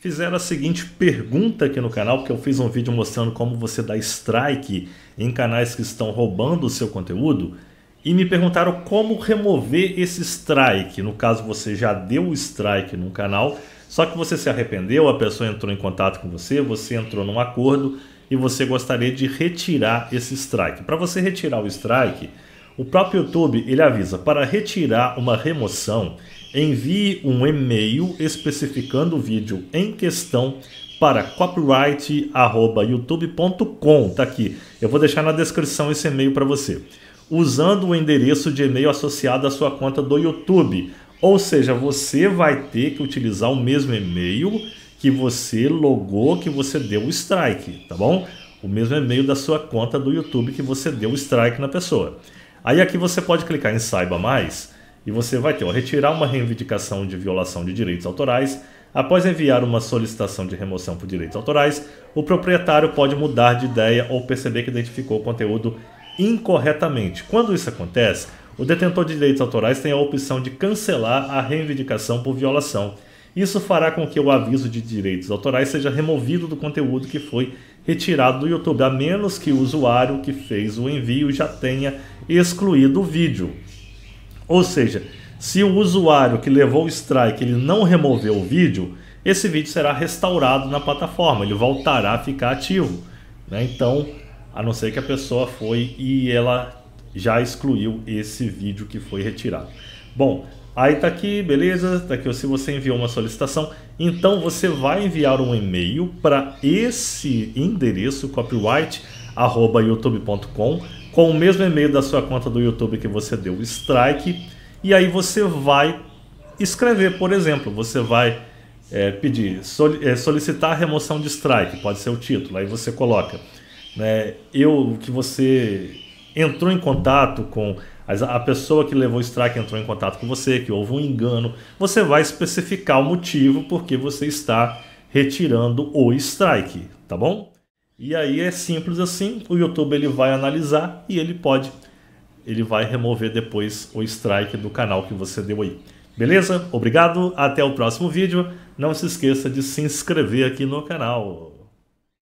fizeram a seguinte pergunta aqui no canal, porque eu fiz um vídeo mostrando como você dá strike em canais que estão roubando o seu conteúdo, e me perguntaram como remover esse strike. No caso, você já deu o strike num canal, só que você se arrependeu, a pessoa entrou em contato com você, você entrou num acordo e você gostaria de retirar esse strike. Para você retirar o strike, o próprio YouTube ele avisa para retirar uma remoção, envie um e-mail especificando o vídeo em questão para copyright@youtube.com, tá aqui. Eu vou deixar na descrição esse e-mail para você. Usando o endereço de e-mail associado à sua conta do YouTube. Ou seja, você vai ter que utilizar o mesmo e-mail que você logou, que você deu o strike, tá bom? O mesmo e-mail da sua conta do YouTube que você deu o strike na pessoa. Aí aqui você pode clicar em Saiba Mais e você vai ter ó, retirar uma reivindicação de violação de direitos autorais. Após enviar uma solicitação de remoção por direitos autorais, o proprietário pode mudar de ideia ou perceber que identificou o conteúdo incorretamente. Quando isso acontece, o detentor de direitos autorais tem a opção de cancelar a reivindicação por violação. Isso fará com que o aviso de direitos autorais seja removido do conteúdo que foi retirado do YouTube, a menos que o usuário que fez o envio já tenha excluído o vídeo. Ou seja, se o usuário que levou o strike ele não removeu o vídeo, esse vídeo será restaurado na plataforma, ele voltará a ficar ativo. Né? Então, a não ser que a pessoa foi e ela já excluiu esse vídeo que foi retirado. Bom, aí tá aqui, beleza? Tá aqui se você enviou uma solicitação, então você vai enviar um e-mail para esse endereço copyright@youtube.com com o mesmo e-mail da sua conta do YouTube que você deu strike, e aí você vai escrever, por exemplo, você vai é, pedir, é, solicitar remoção de strike, pode ser o título, aí você coloca, né, eu que você entrou em contato com a pessoa que levou o strike entrou em contato com você, que houve um engano, você vai especificar o motivo porque você está retirando o strike, tá bom? E aí é simples assim, o YouTube ele vai analisar e ele pode, ele vai remover depois o strike do canal que você deu aí. Beleza? Obrigado, até o próximo vídeo. Não se esqueça de se inscrever aqui no canal.